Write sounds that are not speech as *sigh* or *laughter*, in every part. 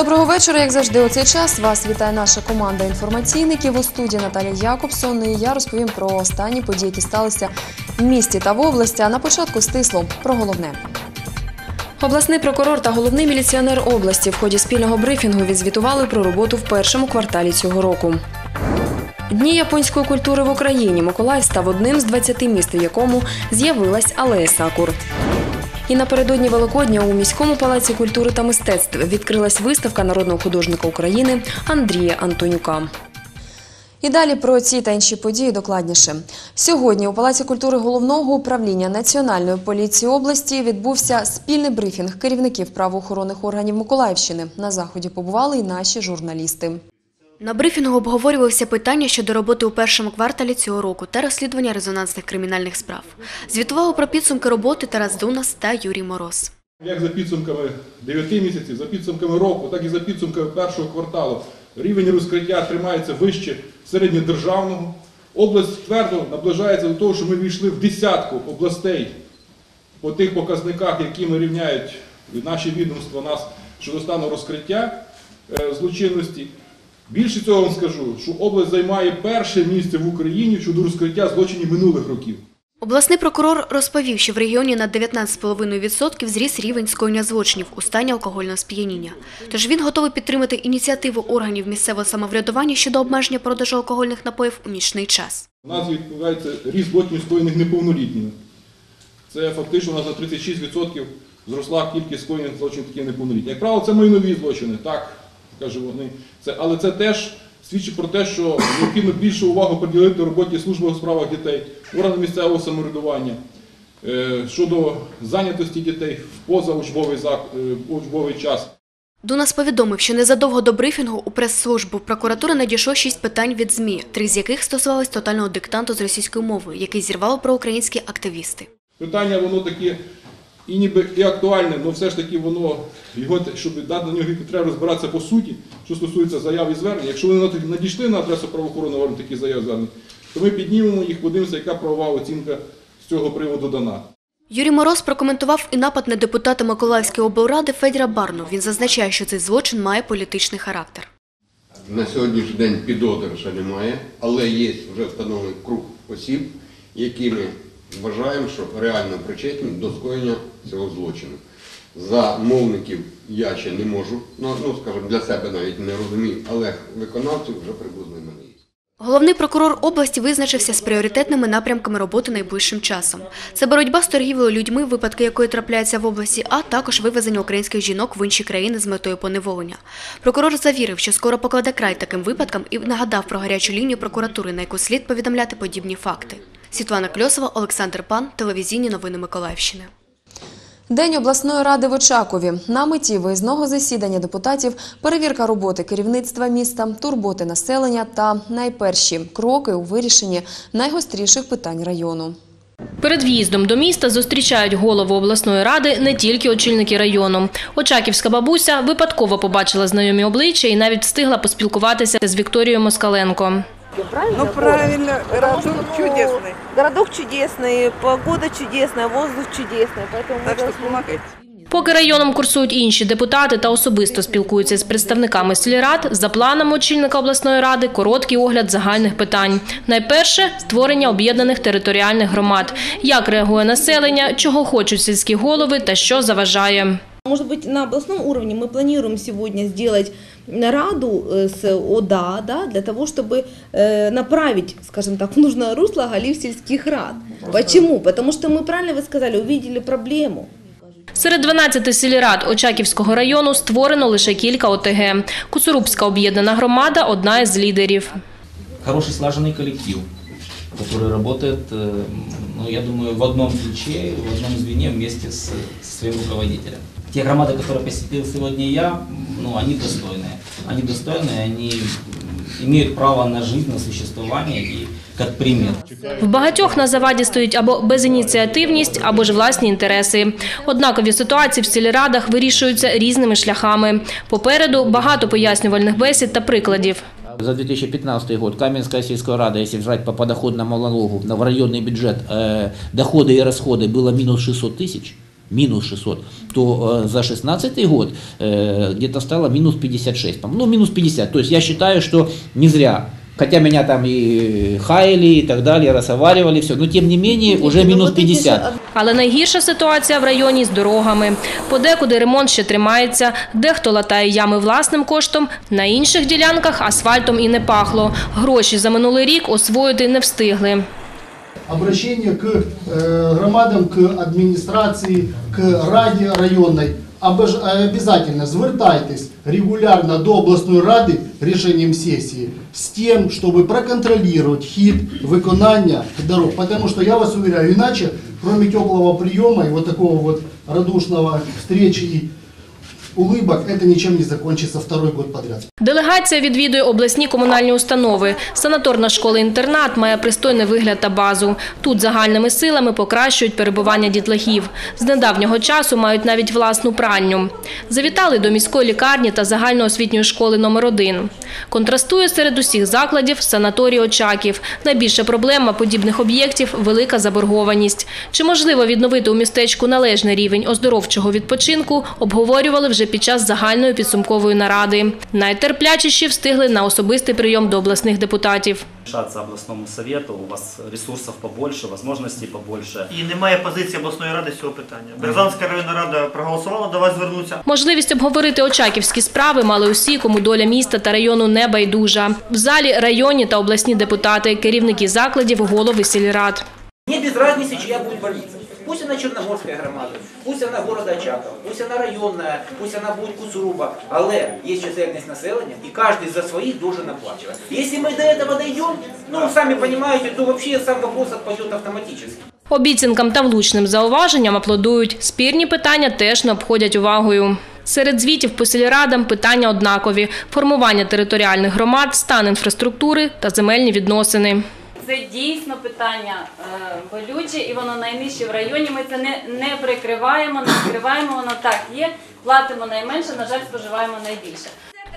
Доброго вечора, як завжди, у цей час вас вітає наша команда інформаційників у студії Наталія Якобсон. І я розповім про останні події, які сталися в місті та в області. А на початку стисло про головне. Обласний прокурор та головний міліціонер області в ході спільного брифінгу відзвітували про роботу в першому кварталі цього року. Дні японської культури в Україні Миколаїв став одним з 20 міст, в якому з'явилась алея сакур. І напередодні Великодня у міському палаці культури та мистецтв відкрилась виставка народного художника України Андрія Антонюка. І далі про ці та інші події докладніше. Сьогодні у Палаці культури головного управління Національної поліції області відбувся спільний брифінг керівників правоохоронних органів Миколаївщини. На заході побували і наші журналісти. На брифінгу обговорювалися питання щодо роботи у першому кварталі цього року та розслідування резонансних кримінальних справ. Звітували про підсумки роботи Тарас Дунас та Юрій Мороз. Як за підсумками 9 місяців, за підсумками року, так і за підсумками першого кварталу рівень розкриття тримається вище середньодержавного. Область твердо наближається до того, що ми війшли в десятку областей по тих показниках, якими рівняють наші відомства нас щодо стану розкриття е, злочинності. Більше цього вам скажу, що область займає перше місце в Україні щодо розкриття злочинів минулих років. Обласний прокурор розповів, що в регіоні на 19,5% зріс рівень скоєння злочинів у стані алкогольного сп'яніння. Тож він готовий підтримати ініціативу органів місцевого самоврядування щодо обмеження продажу алкогольних напоїв у нічний час. У нас відбувається ріст злочинів скоєних неповнолітніми. Це фактично у нас на 36% зросла кількість скоєних злочинів таких неповнолітніх. Як правило, це майнові злочини, так кажу вони. Це, але це теж свідчить про те, що необхідно більшу увагу приділити роботі служби у справах дітей, органів місцевого самоврядування е, щодо зайнятості дітей в позаучбовий, е, час. Дунас повідомив, що незадовго до брифінгу у прес-службу прокуратури надійшло шість питань від ЗМІ, три з яких стосувались тотального диктанту з російською мовою, який зірвали проукраїнські активісти. Питання воно таке і ніби і актуальне, але все ж таки воно, його, щоб дати на нього треба розбиратися по суті, що стосується заяв і звернень. Якщо вони надійшли на адресу правоохоронного органу такі заяви звернень, то ми піднімемо їх, подивимося, яка правова оцінка з цього приводу дана. Юрій Мороз прокоментував і напад на депутата Миколаївської облради Федіра Барну. Він зазначає, що цей злочин має політичний характер. На сьогоднішній день підозри ще немає, але є вже встановлений круг осіб, які ми вважаємо, що реально причетні до скоєння цього злочину. За мовників я ще не можу, ну, ну скажімо, для себе навіть не розумію, але виконавців вже приблизно мене є. Головний прокурор області визначився з пріоритетними напрямками роботи найближчим часом. Це боротьба з торгівлею людьми, випадки якої трапляються в області, а також вивезення українських жінок в інші країни з метою поневолення. Прокурор завірив, що скоро покладе край таким випадкам і нагадав про гарячу лінію прокуратури, на яку слід повідомляти подібні факти. Світлана Кльосова, Олександр Пан, телевізійні новини Миколаївщини. День обласної ради в Очакові. На меті виїзного засідання депутатів, перевірка роботи керівництва міста, турботи населення та найперші кроки у вирішенні найгостріших питань району. Перед в'їздом до міста зустрічають голову обласної ради не тільки очільники району. Очаківська бабуся випадково побачила знайомі обличчя і навіть встигла поспілкуватися з Вікторією Москаленко Ну правильно, городок чудесный. Городок чудесный, погода чудесная, воздух чудесный, поэтому мы Так что должны- помогайте. Поки районом курсують інші депутати та особисто спілкуються з представниками сільрад, за планом очільника обласної ради короткий огляд загальних питань. Найперше створення об'єднаних територіальних громад. Як реагує населення, чого хочуть сільські голови та що заважає. Может быть, на областном уровне мы планируем сегодня сделать нараду э, с ОДА, да, для того, чтобы э, направить, скажем так, *laughs* в нужное русло голів сельских рад. Почему? Потому что мы, правильно вы сказали, увидели проблему. Серед 12 сільрад Очаківського району створено лише кілька ОТГ. Куцурубська об'єднана громада – одна із лідерів. хороший слаженный коллектив, который работает, э, ну, я думаю, в одном ключе, в одном звене вместе с, со своим руководителем. Те громады, которые посетил сегодня я, м, ну, они достойные. Они достойные, они м, имеют право на жизнь, на существование и как пример. В багатьох на заваді стоїть або безініціативність, або ж власні інтереси. Однакові ситуації в сільрадах вирішуються різними шляхами. Попереду багато пояснювальних бесід та прикладів. За 2015 год Каменская сельская рада, если взять по подоходному налогу на в районный бюджет, э, доходы и расходы было минус 600 тысяч. минус 600, то э, за 16 год э, где-то стало минус 56, по-моему, ну минус 50. То есть я считаю, что не зря. Хотя меня там и хаяли и так далее, расоваривали, все. Но тем не менее, уже минус 50. Але найгірша ситуація в районі з дорогами. Подекуди ремонт ще тримається, дехто латає ями власним коштом, на інших ділянках асфальтом і не пахло. Гроші за минулий рік освоїти не встигли. Обращение к э, громадам, к администрации, к раді районной. Обож- Обязательно звертайтесь регулярно до обласної ради рішенням сесії з тим, щоб проконтролировать хід виконання дорог. Потому что я вас уверяю, иначе, кроме теплого приема и вот такого вот радушного встречи и улыбок, это ничем не закончится второй год подряд. Делегація відвідує обласні комунальні установи. Санаторна школа-інтернат має пристойний вигляд та базу. Тут загальними силами покращують перебування дітлахів. З недавнього часу мають навіть власну пральню. Завітали до міської лікарні та загальноосвітньої школи номер 1 Контрастує серед усіх закладів санаторій Очаків. Найбільша проблема подібних об'єктів – велика заборгованість. Чи можливо відновити у містечку належний рівень оздоровчого відпочинку, обговорювали вже під час загальної підсумкової наради. Найтерплячіші встигли на особистий прийом до обласних депутатів. Решаться областному совету, у вас ресурсов побольше, возможностей побольше. І немає позиції обласної ради з цього питання. Березанська районна рада проголосувала до вас звернутися. Можливість обговорити очаківські справи мали усі, кому доля міста та району не байдужа. В залі районні та обласні депутати, керівники закладів, голови сільрад. Мне без разницы, чья будет больница. Пусть она Черноморская громада, пусть она города Очакова, пусть она районная, пусть она будет Куцуруба. Але есть чисельность населения, и каждый за своих должен оплачивать. Если мы до этого дойдем, ну, сами понимаете, то вообще сам вопрос отпадет автоматически. Обіцянкам та влучним зауваженням аплодують. Спірні питання теж не обходять увагою. Серед звітів по сільрадам питання однакові – формування територіальних громад, стан інфраструктури та земельні відносини. Це дійсно питання е, болюче і воно найнижче в районі. Ми це не, не прикриваємо, не скриваємо, воно так є. Платимо найменше, на жаль, споживаємо найбільше.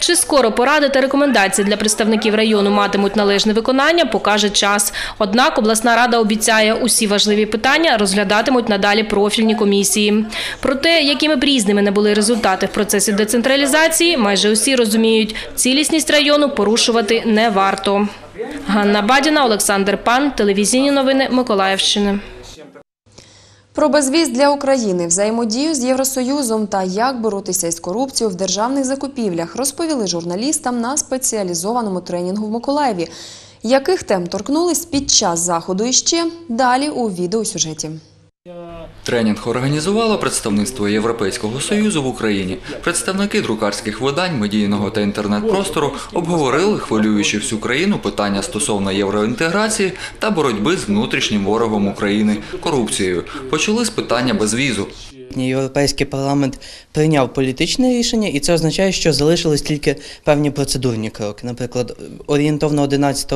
Чи скоро поради та рекомендації для представників району матимуть належне виконання, покаже час. Однак обласна рада обіцяє, усі важливі питання розглядатимуть надалі профільні комісії. Про те, якими б різними не були результати в процесі децентралізації, майже усі розуміють, цілісність району порушувати не варто. Ганна Бадіна, Олександр Пан, телевізійні новини Миколаївщини. Про безвіз для України, взаємодію з Євросоюзом та як боротися із корупцією в державних закупівлях розповіли журналістам на спеціалізованому тренінгу в Миколаєві. Яких тем торкнулись під час заходу іще далі у відеосюжеті. Тренінг організувало представництво Європейського союзу в Україні. Представники друкарських видань, медійного та інтернет-простору обговорили хвилюючи всю країну питання стосовно євроінтеграції та боротьби з внутрішнім ворогом України корупцією. Почали з питання безвізу. Європейський парламент прийняв політичне рішення, і це означає, що залишились тільки певні процедурні кроки. Наприклад, орієнтовно 11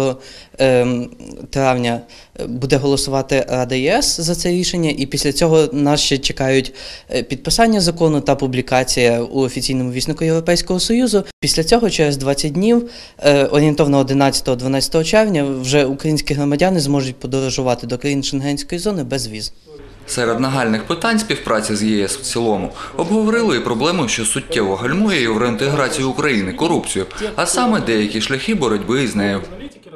ем, травня буде голосувати Рада ЄС за це рішення, і після цього нас ще чекають е, підписання закону та публікація у офіційному віснику Європейського Союзу. Після цього, через 20 днів, е, орієнтовно 11-12 червня, вже українські громадяни зможуть подорожувати до країн Шенгенської зони без віз. Серед нагальних питань співпраці з ЄС в цілому обговорили і проблему, що суттєво гальмує євроінтеграцію України корупцію, а саме деякі шляхи боротьби із нею.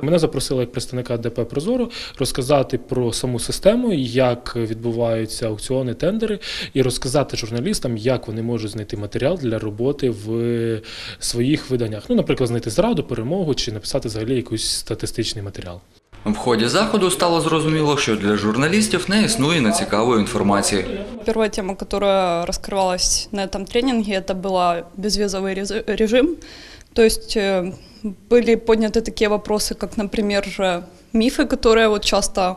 Мене запросили як представника ДП Прозоро розказати про саму систему, як відбуваються аукціони, тендери, і розказати журналістам, як вони можуть знайти матеріал для роботи в своїх виданнях. Ну, наприклад, знайти зраду, перемогу чи написати взагалі якийсь статистичний матеріал. В ході заходу стало зрозуміло, що для журналістів не існує нецікавої інформації. Первая тема, которая раскрывалась на этом тренинге, это была безвизовый рез- режим. То есть э, были подняты такие вопросы, как, например, э, мифы, которые вот часто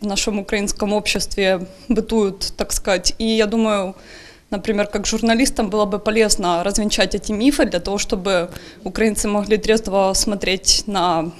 в нашем украинском обществе бытуют, так сказать. И я думаю, например, как журналистам было бы полезно развенчать эти мифы для того, чтобы украинцы могли трезво смотреть на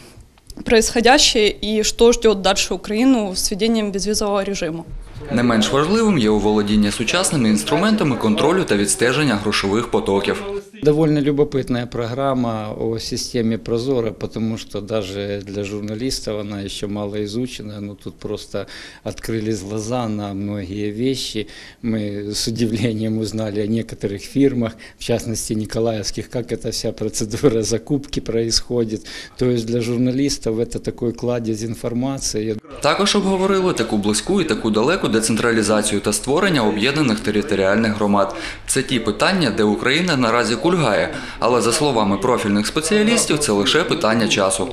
происходящее и что ждет дальше Украину с введением безвизового режима. Не менш важливим є оволодіння сучасними інструментами контролю та відстеження грошових потоків. Довольно любопытная программа о системе Прозора, потому что даже для журналистов она еще мало изучена, но тут просто открылись глаза на многие вещи. Мы с удивлением узнали о некоторых фирмах, в частности Николаевских, как эта вся процедура закупки происходит. То есть для журналистов это такой кладезь информации. Також обговорили таку близьку і таку далеку децентралізацію та створення об'єднаних територіальних громад. Це ті питання, де Україна наразі кульгає, але за словами профільних спеціалістів, це лише питання часу.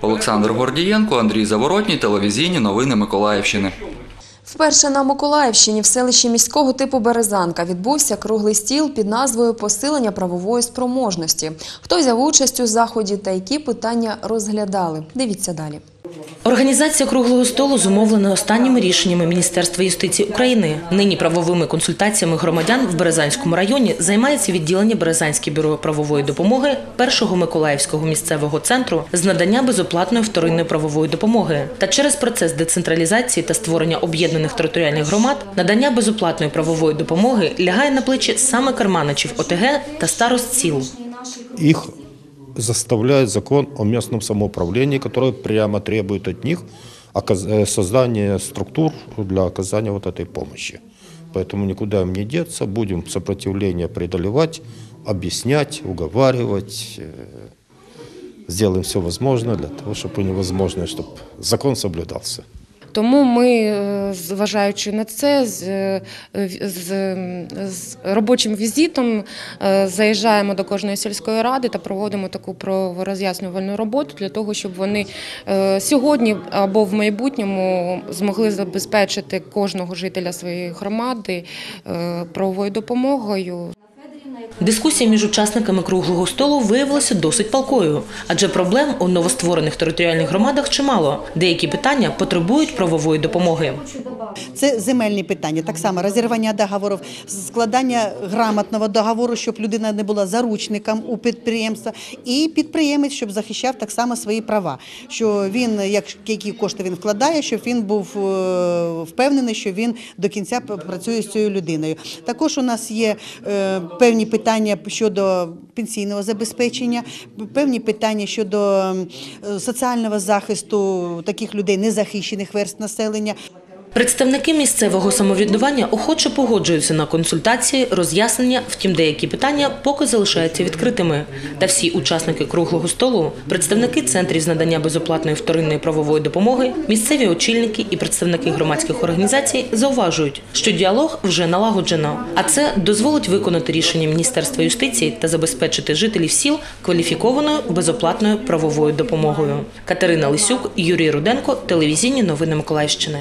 Олександр Гордієнко, Андрій Заворотній, телевізійні новини Миколаївщини. Вперше на Миколаївщині в селищі міського типу Березанка відбувся круглий стіл під назвою Посилення правової спроможності. Хто взяв участь у заході та які питання розглядали? Дивіться далі. Організація круглого столу зумовлена останніми рішеннями Міністерства юстиції України. Нині правовими консультаціями громадян в Березанському районі займається відділення Березанське бюро правової допомоги першого Миколаївського місцевого центру з надання безоплатної вторинної правової допомоги. Та через процес децентралізації та створення об'єднаних територіальних громад надання безоплатної правової допомоги лягає на плечі саме керманичів ОТГ та старост сіл. Их заставляет закон о местном самоуправлении, который прямо требует от них э, создания структур для оказания вот этой помощи. Поэтому никуда им не деться, будем сопротивление преодолевать, объяснять, уговаривать, э, сделаем все возможное для того, чтобы невозможно, чтобы закон соблюдался. Тому ми, е, зважаючи на це, з, е, з, з робочим візитом е, заїжджаємо до кожної сільської ради та проводимо таку роз'яснювальну роботу для того, щоб вони сьогодні або в майбутньому змогли забезпечити кожного жителя своєї громади правовою допомогою. Дискусія між учасниками круглого столу виявилася досить палкою, адже проблем у новостворених територіальних громадах чимало. Деякі питання потребують правової допомоги. Це земельні питання, так само розірвання договорів, складання грамотного договору, щоб людина не була заручником у підприємства, і підприємець, щоб захищав так само свої права. Що він, як які кошти він вкладає, щоб він був е, впевнений, що він до кінця працює з цією людиною. Також у нас є е, певні питання щодо пенсійного забезпечення, певні питання щодо е, соціального захисту таких людей, незахищених верст населення. Представники місцевого самоврядування охоче погоджуються на консультації, роз'яснення, втім деякі питання поки залишаються відкритими. Та всі учасники круглого столу, представники центрів з надання безоплатної вторинної правової допомоги, місцеві очільники і представники громадських організацій зауважують, що діалог вже налагоджено, а це дозволить виконати рішення Міністерства юстиції та забезпечити жителів сіл кваліфікованою безоплатною правовою допомогою. Катерина Лисюк, Юрій Руденко, телевізійні новини Миколаївщини.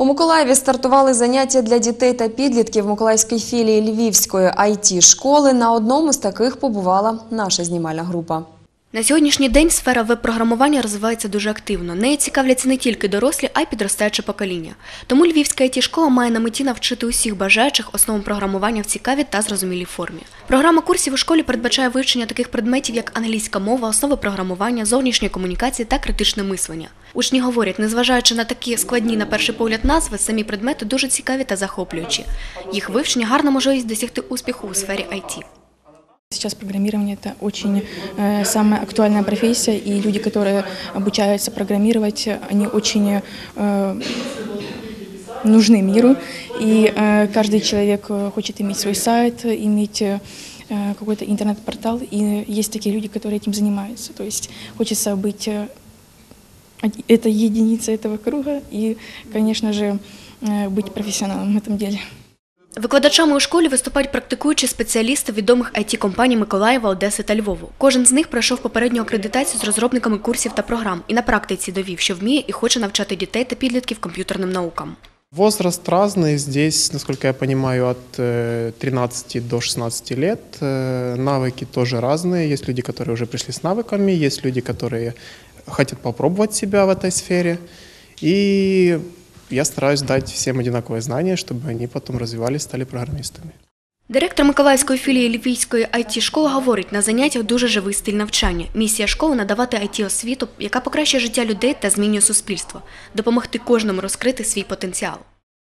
У Миколаєві стартували заняття для дітей та підлітків Миколаївській філії Львівської it школи. На одному з таких побувала наша знімальна група. На сьогоднішній день сфера веб-програмування розвивається дуже активно. Нею цікавляться не тільки дорослі, а й підростаюче покоління. Тому Львівська it школа має на меті навчити усіх бажаючих основам програмування в цікавій та зрозумілій формі. Програма курсів у школі передбачає вивчення таких предметів, як англійська мова, основи програмування, зовнішньої комунікації та критичне мислення. Учні говорять, незважаючи на такі складні на перший погляд назви, самі предмети дуже цікаві та захоплюючі. Їх вивчення гарна можливість досягти успіху у сфері IT. Сейчас программирование – это очень э, самая актуальная профессия, и люди, которые обучаются программировать, они очень э, нужны миру, и э, каждый человек э, хочет иметь свой сайт, иметь э, какой-то интернет-портал, и есть такие люди, которые этим занимаются. То есть хочется быть э, это единица этого круга и, конечно же, э, быть профессионалом в этом деле. Викладачами у школі виступають практикуючі спеціалісти відомих it компаній Миколаєва, Одеси та Львову. Кожен з них пройшов попередню акредитацію з розробниками курсів та програм і на практиці довів, що вміє і хоче навчати дітей та підлітків комп'ютерним наукам. Возраст разный. Здесь, насколько я понимаю, от э, 13 до 16 лет. Э, Навыки тоже разные. Есть люди, которые уже пришли с навыками, есть люди, которые хотят попробовать себя в этой сфере. И я стараюсь дать всем одинаковые знания, чтобы они потом развивались, стали программистами. Директор Миколаївської філії Львівської it школи говорить, на заняттях дуже живий стиль навчання. Місія школи надавати it освіту, яка покращує життя людей та змінює суспільство, допомогти кожному розкрити свій потенціал.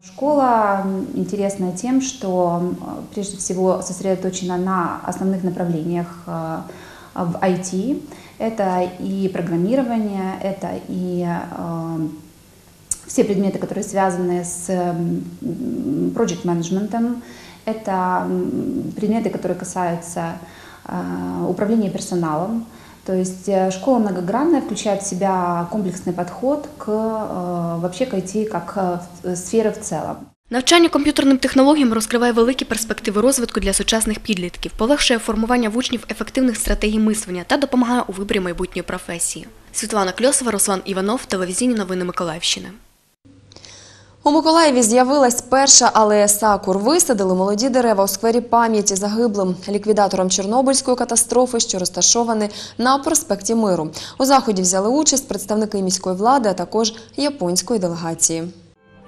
Школа м, интересна тем, что м, прежде всего сосредоточена на основных направлениях э, в IT. Это и программирование, это и э, все предметы, которые связаны с м, project менеджментом это м, предметы, которые касаются э, управления персоналом. То есть э, школа многогранная, включает в себя комплексный подход к э, вообще к IT как э, в- сфере в целом. Навчання комп'ютерним технологіям розкриває великі перспективи розвитку для сучасних підлітків, полегшує формування в учнів ефективних стратегій мислення та допомагає у виборі майбутньої професії. Світлана Кльосова, Руслан Іванов, телевізійні новини Миколаївщини. У Миколаєві з'явилась перша алея сакур. Висадили молоді дерева у сквері пам'яті загиблим ліквідатором Чорнобильської катастрофи, що розташований на проспекті Миру. У заході взяли участь представники міської влади, а також японської делегації.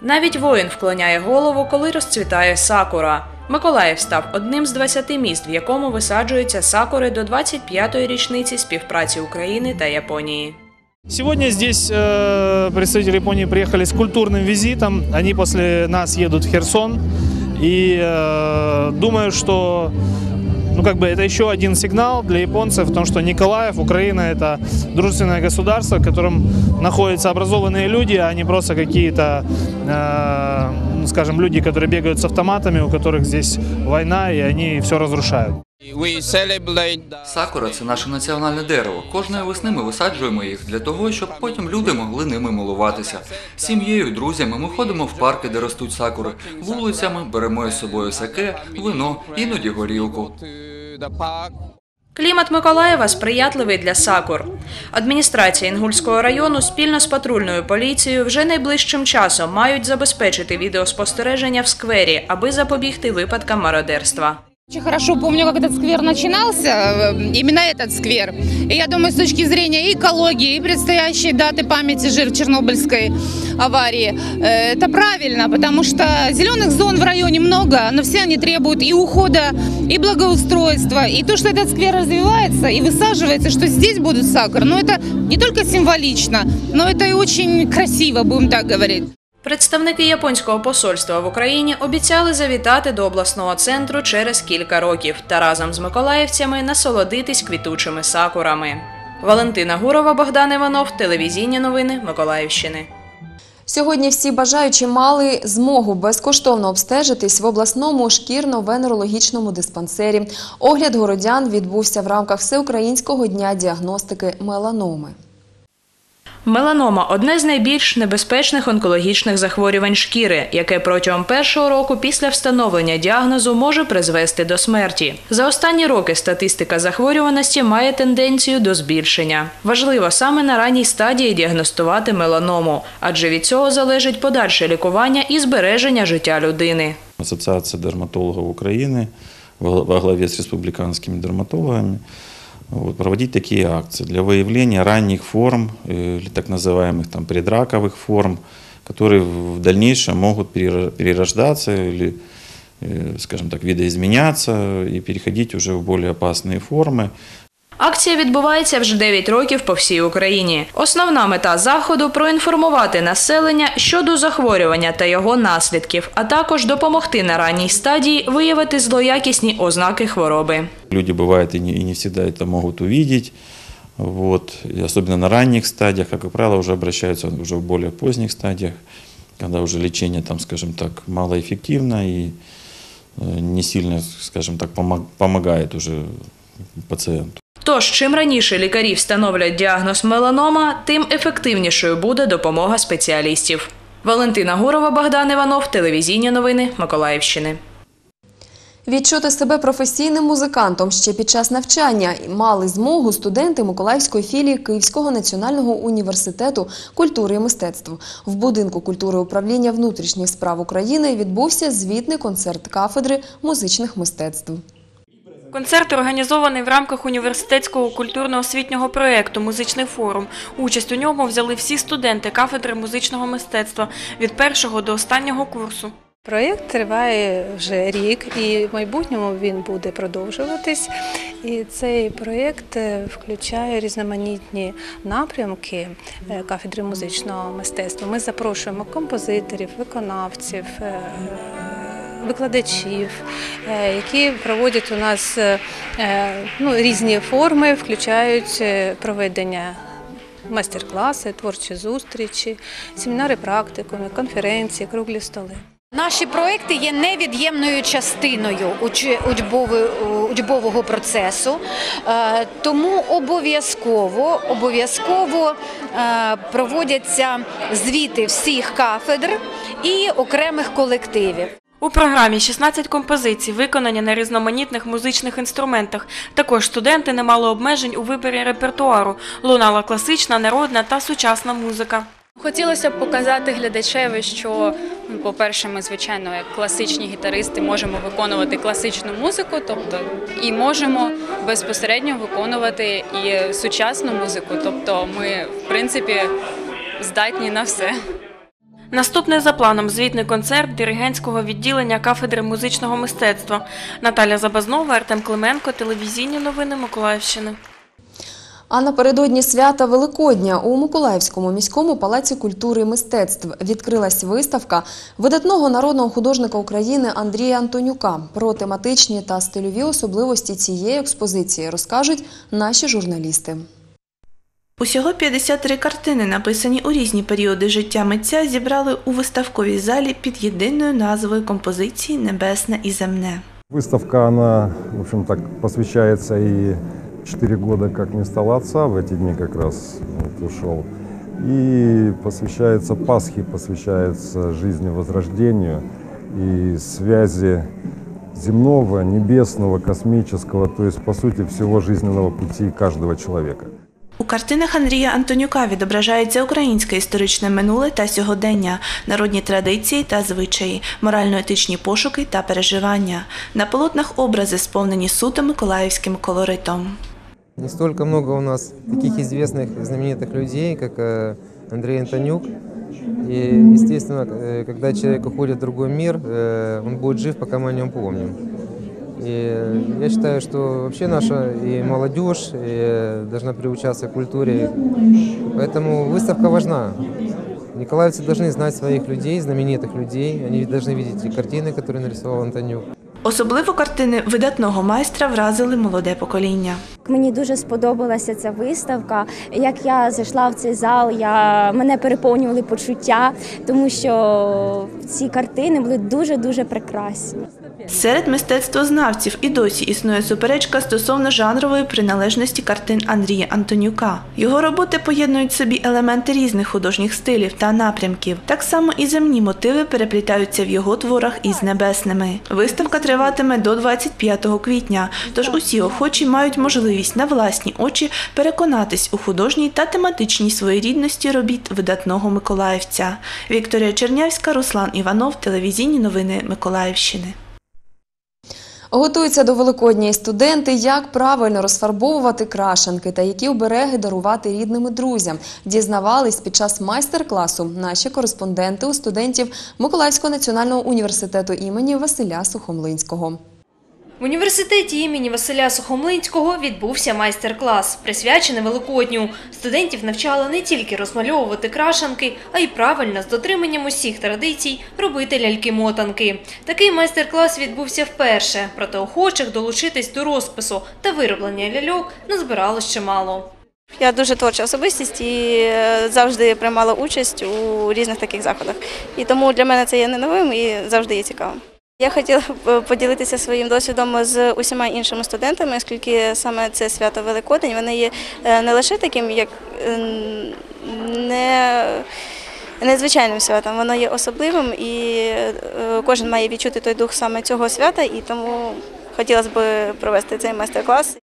Навіть воїн вклоняє голову, коли розцвітає сакура. Миколаїв став одним з 20 міст, в якому висаджуються сакури до 25-ї річниці співпраці України та Японії. Сегодня здесь э, представители Японии приехали с культурным визитом. Они после нас едут в Херсон. И э, думаю, что ну, как бы это еще один сигнал для японцев, в том, что Николаев, Украина – это дружественное государство, в котором находятся образованные люди, а не просто какие-то, э, ну, скажем, люди, которые бегают с автоматами, у которых здесь война, и они все разрушают. Сакура це наше національне дерево. Кожної весни ми висаджуємо їх для того, щоб потім люди могли ними милуватися. З Сім'єю, друзями ми ходимо в парки, де ростуть сакури, вулицями беремо із собою саке, вино, іноді горілку. Клімат Миколаєва сприятливий для сакур. Адміністрація Інгульського району спільно з патрульною поліцією вже найближчим часом мають забезпечити відеоспостереження в сквері, аби запобігти випадкам мародерства. Очень хорошо помню, как этот сквер начинался, э, именно этот сквер. И я думаю, с точки зрения и экологии, и предстоящей даты памяти жир Чернобыльской аварии, э, это правильно, потому что зеленых зон в районе много, но все они требуют и ухода, и благоустройства. И то, что этот сквер развивается и высаживается, что здесь будут сакуры, ну это не только символично, но это и очень красиво, будем так говорить. Представники японського посольства в Україні обіцяли завітати до обласного центру через кілька років та разом з миколаївцями насолодитись квітучими сакурами. Валентина Гурова, Богдан Іванов, телевізійні новини Миколаївщини. Сьогодні всі бажаючі мали змогу безкоштовно обстежитись в обласному шкірно-венерологічному диспансері. Огляд городян відбувся в рамках Всеукраїнського дня діагностики меланоми. Меланома одне з найбільш небезпечних онкологічних захворювань шкіри, яке протягом першого року після встановлення діагнозу може призвести до смерті. За останні роки статистика захворюваності має тенденцію до збільшення. Важливо саме на ранній стадії діагностувати меланому, адже від цього залежить подальше лікування і збереження життя людини. Ассоциация дерматологов Украины во главе с республиканскими дерматологами вот, проводить такие акции для выявления ранних форм э, или так называемых там, предраковых форм, которые в дальнейшем могут перера- перерождаться или, э, скажем так, видоизменяться и переходить уже в более опасные формы. Акція відбувається вже 9 років по всій Україні. Основна мета заходу проінформувати населення щодо захворювання та його наслідків, а також допомогти на ранній стадії виявити злоякісні ознаки хвороби. Люди бывает и не, и не всегда это могут увидеть. Вот. И особенно на ранних стадиях, как правило, уже обращаются уже в более поздних стадиях, когда уже лечение, там, скажем так, малоэффективно и э, не сильно, скажем так, помог- помогает уже пациенту. Тож, чим раніше лікарі встановлять діагноз меланома, тим ефективнішою буде допомога спеціалістів. Валентина Гурова, Богдан Іванов, телевізійні новини Миколаївщини. Відчути себе професійним музикантом ще під час навчання мали змогу студенти Миколаївської філії Київського національного університету культури і мистецтв. В будинку культури управління внутрішніх справ України відбувся звітний концерт кафедри музичних мистецтв. Концерт організований в рамках університетського культурно-освітнього проєкту Музичний форум. Участь у ньому взяли всі студенти кафедри музичного мистецтва від першого до останнього курсу. Проєкт триває вже рік і в майбутньому він буде продовжуватись. І цей проєкт е, включає різноманітні напрямки е, кафедри музичного мистецтва. Ми запрошуємо композиторів, виконавців. Викладачів, е, які проводять у нас е, е, ну, різні форми, включають проведення майстер-класи, творчі зустрічі, семінари практикуми, конференції, круглі столи. Наші проекти є невід'ємною частиною учбового процесу, тому обов'язково обов'язково проводяться звіти всіх кафедр і окремих колективів. У програмі 16 композицій, виконані на різноманітних музичних інструментах. Також студенти не мали обмежень у виборі репертуару. Лунала класична, народна та сучасна музика. Хотілося б показати глядачеві, що, ну, по-перше, ми, звичайно, як класичні гітаристи, можемо виконувати класичну музику, тобто і можемо безпосередньо виконувати і сучасну музику. Тобто ми, в принципі, здатні на все. Наступний за планом звітний концерт диригентського відділення кафедри музичного мистецтва. Наталя Забазнова, Артем Клименко, телевізійні новини Миколаївщини. А напередодні свята Великодня у Миколаївському міському палаці культури і мистецтв відкрилась виставка видатного народного художника України Андрія Антонюка. Про тематичні та стильові особливості цієї експозиції розкажуть наші журналісти. Усього 53 картини, написані у різні періоди життя митця, зібрали у виставковій залі під єдиною назвою композиції Небесне і земне. Выставка, она, в общем так, посвящается и 4 года, как не стало отца, в эти дни как раз вот, ушел. И посвящается Пасхе, посвящается жизни Возрождению и связи земного, небесного, космического, то есть, по сути, всего жизненного пути каждого человека. У картинах Андрія Антонюка відображається українське історичне минуле та сьогодення, народні традиції та звичаї, морально-етичні пошуки та переживання. На полотнах образи сповнені суто миколаївським колоритом. Не столько много у нас таких известных, знаменитых людей, как э, Андрей Антонюк. И, естественно, э, когда человек уходит в другой мир, э, он будет жив, пока мы о нем помним. И я считаю, что вообще наша и молодежь и должна приучаться к культуре. Поэтому выставка важна. Николаевцы должны знать своих людей, знаменитых людей. Они должны видеть и картины, которые нарисовал Антонюк. Особливо картини видатного майстра вразили молоде покоління. Мені дуже сподобалася ця виставка. Як я зайшла в цей зал, я мене переповнювали почуття, тому що ці картини були дуже дуже прекрасні. Серед мистецтвознавців і досі існує суперечка стосовно жанрової приналежності картин Андрія Антонюка. Його роботи поєднують собі елементи різних художніх стилів та напрямків. Так само і земні мотиви переплітаються в його творах із небесними. Виставка триватиме до 25 квітня, тож усі охочі мають можливість на власні очі переконатись у художній та тематичній своєрідності робіт видатного миколаївця. Вікторія Чернявська, Руслан Іванов, телевізійні новини Миколаївщини. Готуються до Великодня і студенти, як правильно розфарбовувати крашенки та які обереги дарувати рідним і друзям. Дізнавались під час майстер-класу наші кореспонденти у студентів Миколаївського національного університету імені Василя Сухомлинського. В університеті імені Василя Сухомлинського відбувся майстер-клас, присвячений Великодню. Студентів навчали не тільки розмальовувати крашанки, а й правильно з дотриманням усіх традицій робити ляльки-мотанки. Такий майстер-клас відбувся вперше, проте охочих долучитись до розпису та вироблення ляльок назбиралось чимало. Я дуже творча особистість і е, завжди приймала участь у різних таких заходах. І тому для мене це є не новим і завжди є цікавим. Я хотіла б е, поділитися своїм досвідом з усіма іншими студентами, оскільки саме це свято Великодень, вони є е, не лише таким, як е, не незвичайним святом, воно є особливим і кожен має відчути той дух саме цього свята, і тому хотілося б провести цей майстер-клас.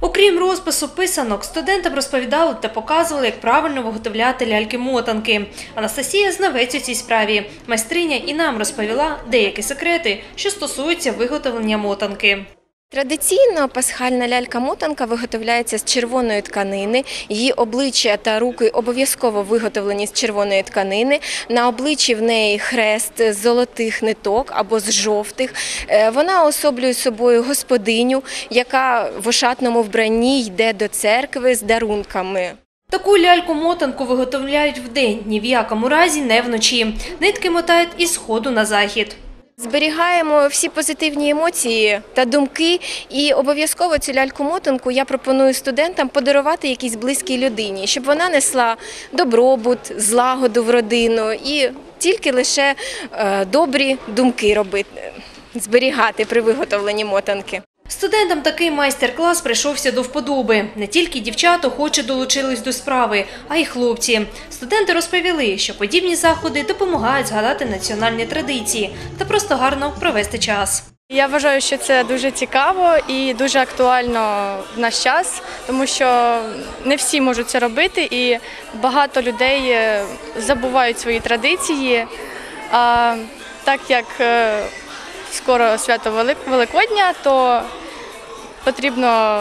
Окрім розпису писанок, студентам розповідали та показували, як правильно виготовляти ляльки-мотанки. Анастасія знавець у цій справі. Майстриня і нам розповіла деякі секрети, що стосуються виготовлення мотанки. Традиційно пасхальна лялька-мотанка виготовляється з червоної тканини. Її обличчя та руки обов'язково виготовлені з червоної тканини. На обличчі в неї хрест з золотих ниток або з жовтих. Е, Вона особлює собою господиню, яка в ошатному вбранні йде до церкви з дарунками. Таку ляльку-мотанку виготовляють вдень, ні в якому разі не вночі. Нитки мотають із сходу на захід. Зберігаємо всі позитивні емоції та думки, і обов'язково цю ляльку-мотанку я пропоную студентам подарувати якійсь близькій людині, щоб вона несла добробут, злагоду в родину і тільки лише е, добрі думки робити, зберігати при виготовленні мотанки. Студентам такий майстер-клас прийшовся до вподоби. Не тільки дівчата охоче долучились до справи, а й хлопці. Студенти розповіли, що подібні заходи допомагають згадати національні традиції та просто гарно провести час. Я вважаю, що це дуже цікаво і дуже актуально в наш час, тому що не всі можуть це робити, і багато людей е, забувають свої традиції. А так як е, скоро свято Велик- Великодня, то потрібно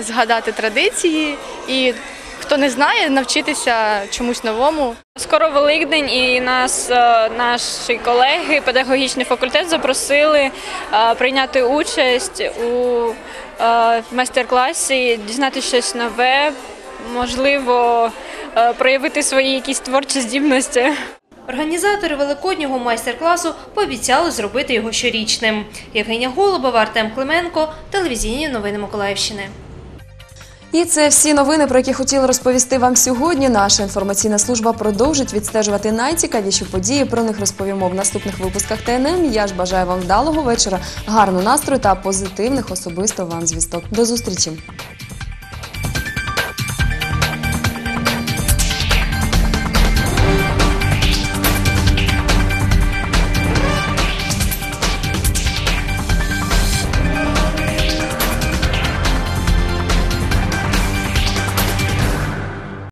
згадати традиції і хто не знає, навчитися чомусь новому. Скоро Великдень, і нас е, наші колеги, педагогічний факультет запросили е, прийняти участь у е, майстер-класі, дізнатися щось нове, можливо, проявити свої якісь творчі здібності. Організатори великоднього майстер-класу пообіцяли зробити його щорічним. Євгенія Голубова, Артем Клименко, телевізійні новини Миколаївщини. І це всі новини, про які хотіли розповісти вам сьогодні. Наша інформаційна служба продовжить відстежувати найцікавіші події. Про них розповімо в наступних випусках ТНМ. Я ж бажаю вам вдалого вечора, гарного настрою та позитивних особисто вам звісток. До зустрічі!